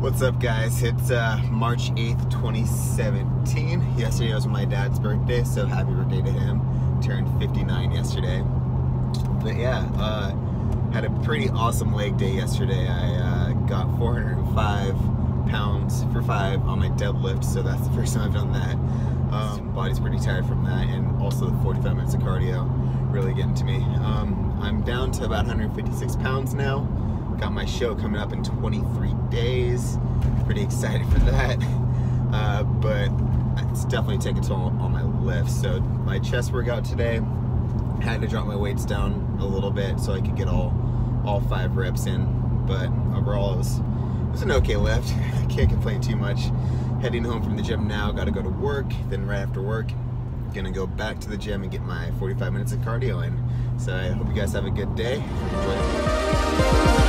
What's up, guys? It's uh, March 8th, 2017. Yesterday was my dad's birthday, so happy birthday to him. Turned 59 yesterday. But yeah, uh, had a pretty awesome leg day yesterday. I uh, got 405 pounds for five on my deadlift, so that's the first time I've done that. Um, body's pretty tired from that, and also the 45 minutes of cardio really getting to me. Um, I'm down to about 156 pounds now. Got my show coming up in 23 days. Pretty excited for that. Uh, but it's definitely taking a toll on my lifts. So my chest workout today, had to drop my weights down a little bit so I could get all all five reps in. But overall, it was, it was an okay lift. I can't complain too much. Heading home from the gym now, got to go to work. Then right after work, gonna go back to the gym and get my 45 minutes of cardio in. So I hope you guys have a good day. Enjoy.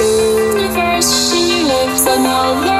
Universe, she lives another.